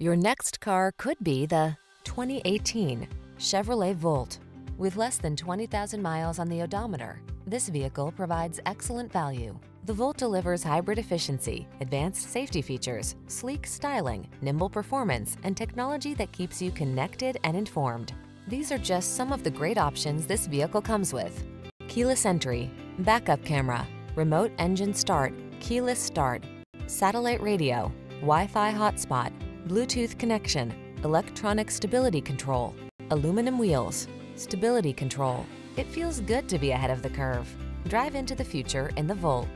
Your next car could be the 2018 Chevrolet Volt. With less than 20,000 miles on the odometer, this vehicle provides excellent value. The Volt delivers hybrid efficiency, advanced safety features, sleek styling, nimble performance, and technology that keeps you connected and informed. These are just some of the great options this vehicle comes with. Keyless entry, backup camera, remote engine start, keyless start, satellite radio, Wi-Fi hotspot, Bluetooth connection, electronic stability control, aluminum wheels, stability control. It feels good to be ahead of the curve. Drive into the future in the Volt.